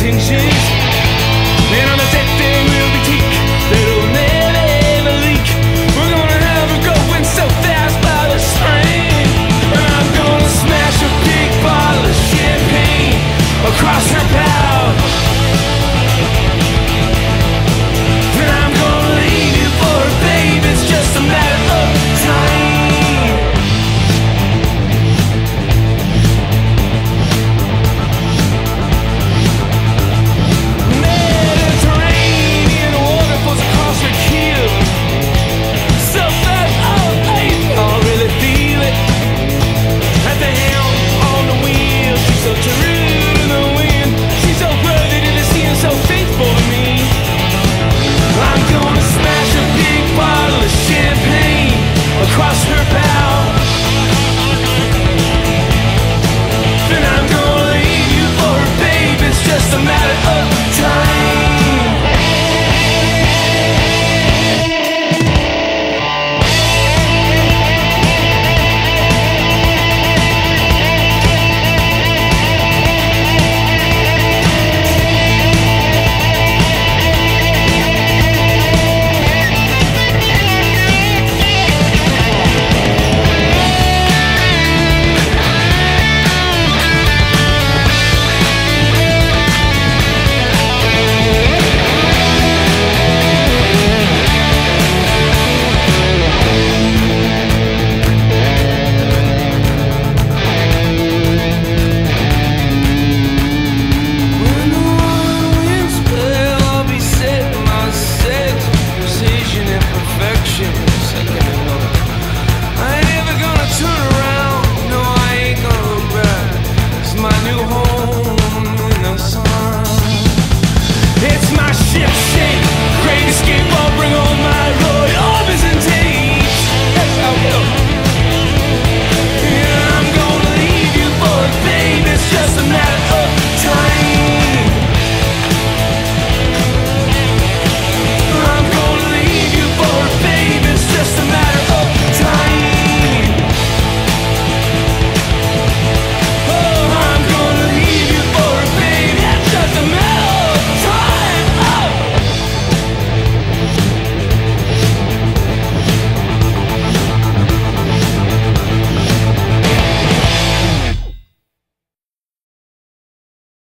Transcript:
hinges And on the deck there will be teak That'll never ever leak We're gonna have a go and so fast by the stream And I'm gonna smash a big bottle of champagne Across her path.